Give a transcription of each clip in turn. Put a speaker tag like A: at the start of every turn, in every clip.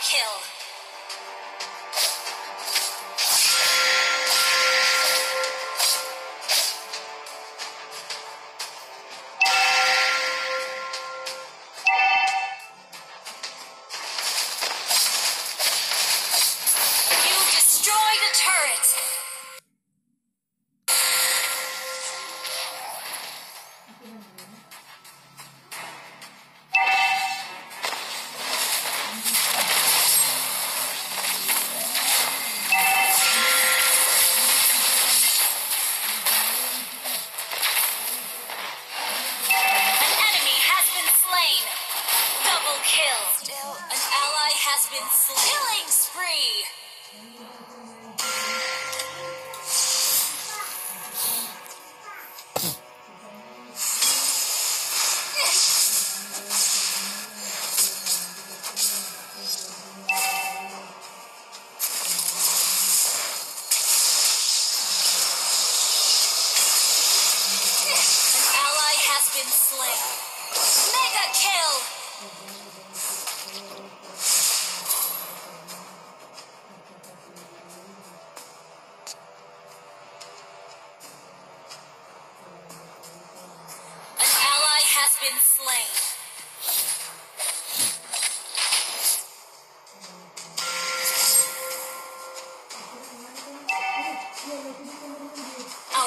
A: kill.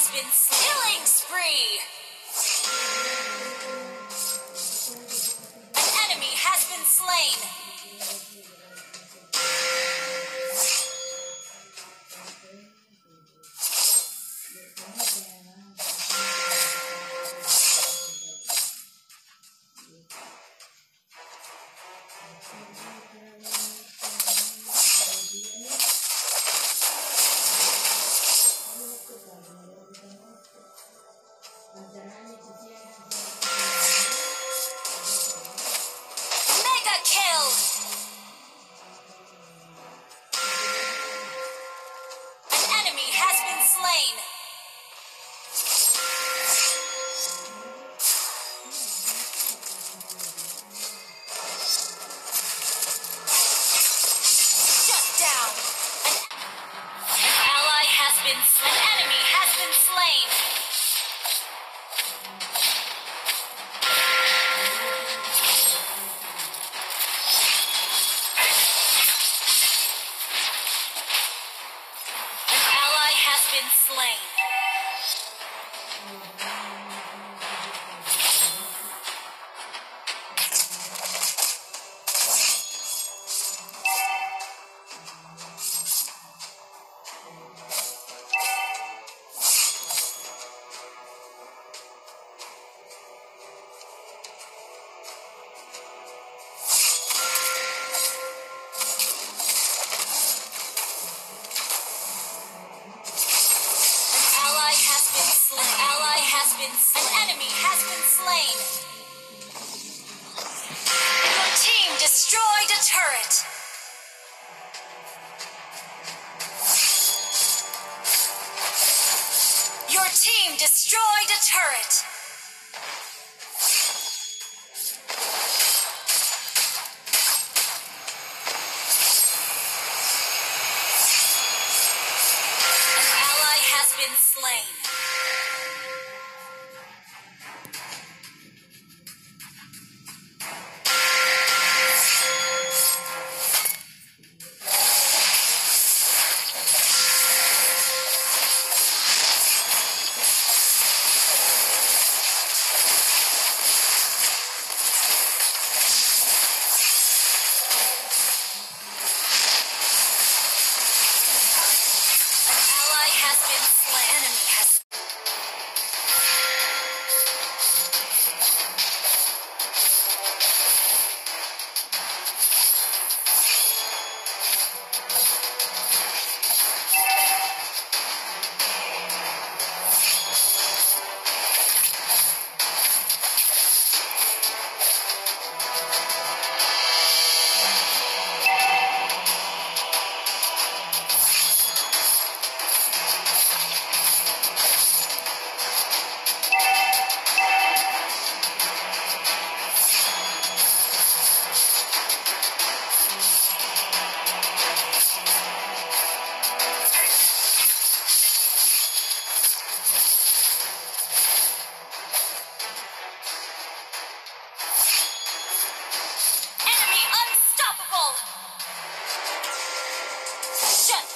A: has been killing spree. An enemy has been slain.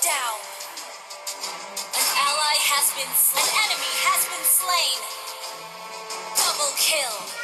A: down. An ally has been An enemy has been slain. Double kill.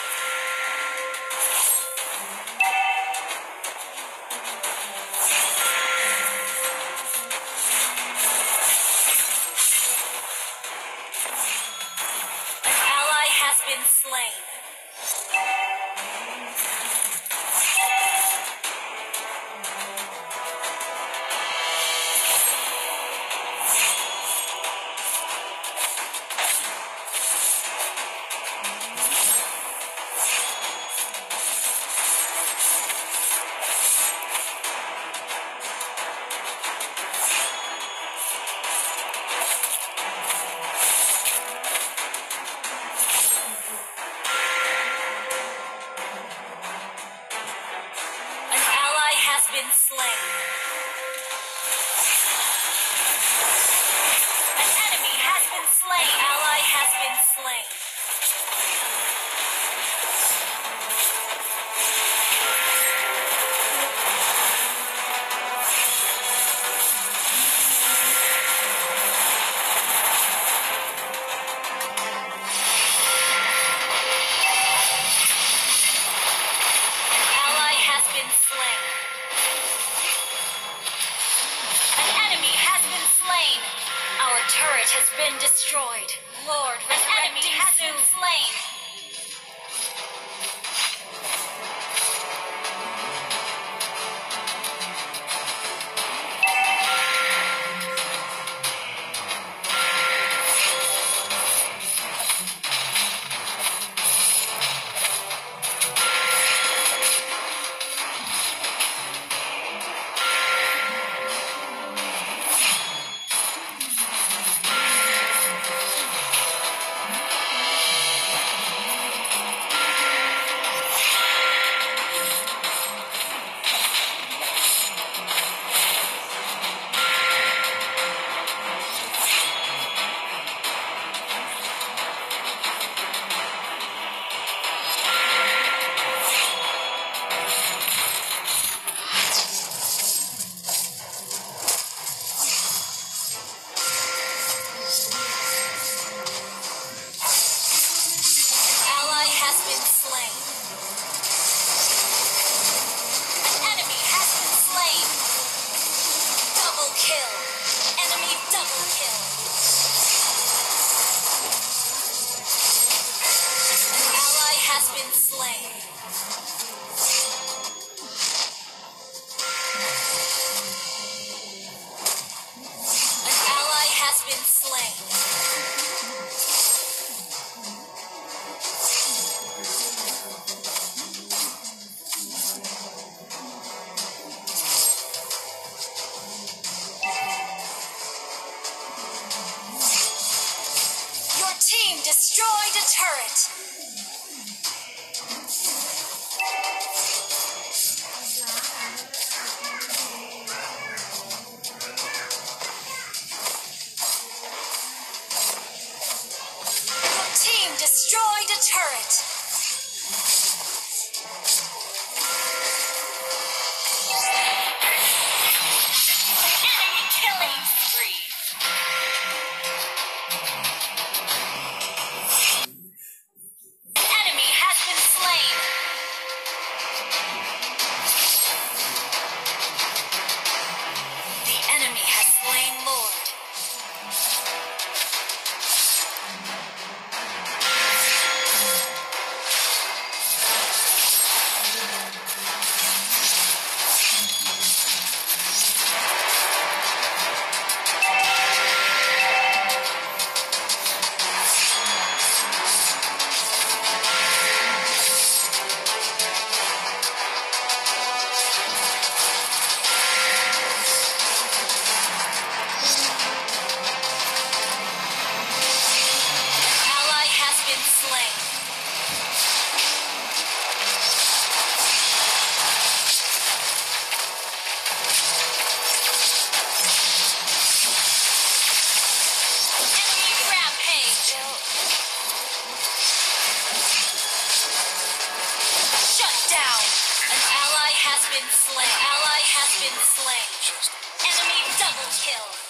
A: Explosion sling. Enemy double kill.